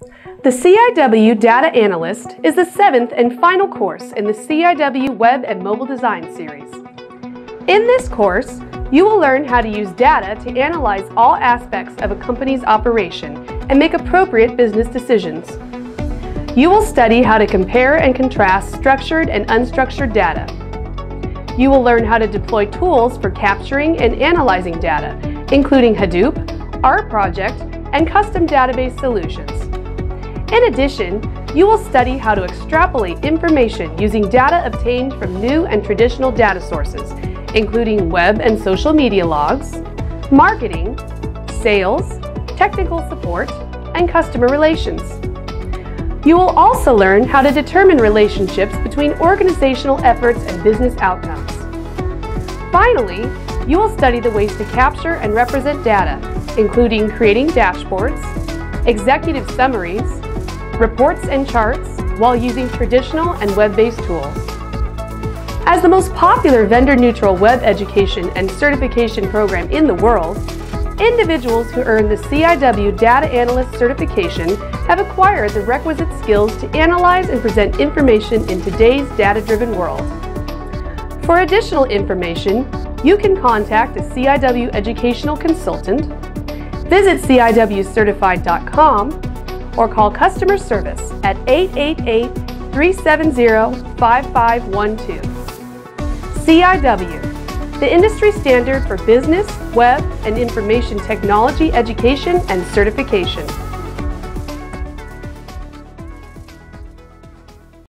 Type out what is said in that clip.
The CIW Data Analyst is the seventh and final course in the CIW Web and Mobile Design series. In this course, you will learn how to use data to analyze all aspects of a company's operation and make appropriate business decisions. You will study how to compare and contrast structured and unstructured data. You will learn how to deploy tools for capturing and analyzing data, including Hadoop, R Project, and custom database solutions. In addition, you will study how to extrapolate information using data obtained from new and traditional data sources, including web and social media logs, marketing, sales, technical support, and customer relations. You will also learn how to determine relationships between organizational efforts and business outcomes. Finally, you will study the ways to capture and represent data, including creating dashboards, executive summaries, reports and charts while using traditional and web-based tools. As the most popular vendor-neutral web education and certification program in the world, individuals who earn the CIW Data Analyst certification have acquired the requisite skills to analyze and present information in today's data-driven world. For additional information, you can contact a CIW educational consultant, visit CIWcertified.com, or call customer service at 888 370 5512. CIW, the industry standard for business, web, and information technology education and certification.